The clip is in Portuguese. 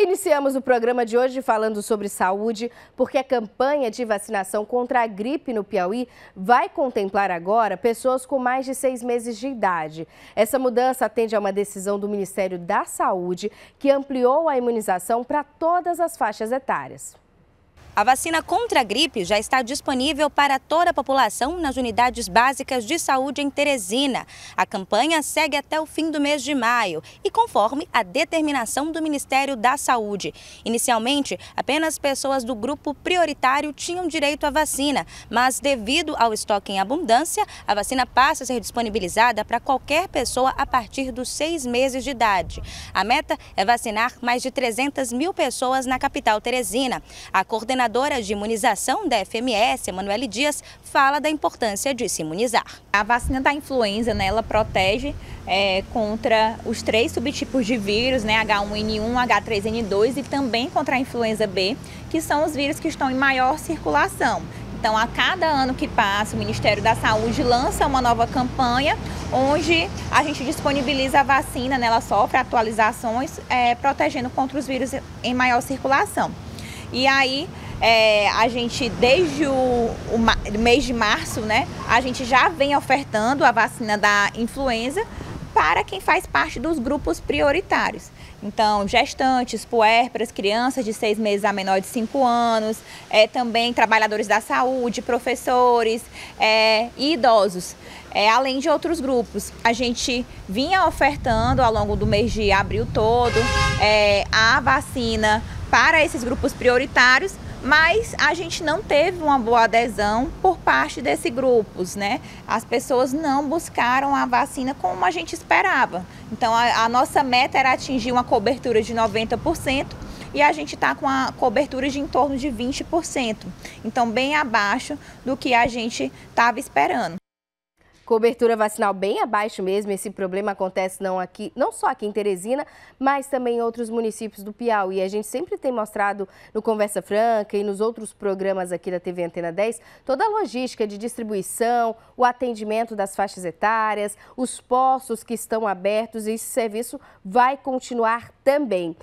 Iniciamos o programa de hoje falando sobre saúde, porque a campanha de vacinação contra a gripe no Piauí vai contemplar agora pessoas com mais de seis meses de idade. Essa mudança atende a uma decisão do Ministério da Saúde, que ampliou a imunização para todas as faixas etárias. A vacina contra a gripe já está disponível para toda a população nas unidades básicas de saúde em Teresina. A campanha segue até o fim do mês de maio e conforme a determinação do Ministério da Saúde. Inicialmente, apenas pessoas do grupo prioritário tinham direito à vacina, mas devido ao estoque em abundância, a vacina passa a ser disponibilizada para qualquer pessoa a partir dos seis meses de idade. A meta é vacinar mais de 300 mil pessoas na capital Teresina. A coordenadora coordenadora de imunização da FMS, Emanuele Dias, fala da importância de se imunizar. A vacina da influenza, né, ela protege é, contra os três subtipos de vírus, né, H1N1, H3N2 e também contra a influenza B, que são os vírus que estão em maior circulação. Então, a cada ano que passa, o Ministério da Saúde lança uma nova campanha, onde a gente disponibiliza a vacina, né, ela sofre atualizações, é, protegendo contra os vírus em maior circulação. E aí, é, a gente, desde o, o, mês de março, né, a gente já vem ofertando a vacina da influenza para quem faz parte dos grupos prioritários. Então, gestantes, puérperas, crianças de seis meses a menor de cinco anos, é, também trabalhadores da saúde, professores é, e idosos, é, além de outros grupos. A gente vinha ofertando ao longo do mês de abril todo é, a vacina para esses grupos prioritários, mas a gente não teve uma boa adesão por parte desses grupos, né? As pessoas não buscaram a vacina como a gente esperava. Então, a, a nossa meta era atingir uma cobertura de 90% e a gente está com a cobertura de em torno de 20%. Então, bem abaixo do que a gente estava esperando. Cobertura vacinal bem abaixo mesmo. Esse problema acontece não aqui, não só aqui em Teresina, mas também em outros municípios do Piauí. A gente sempre tem mostrado no Conversa Franca e nos outros programas aqui da TV Antena 10 toda a logística de distribuição, o atendimento das faixas etárias, os postos que estão abertos e esse serviço vai continuar também.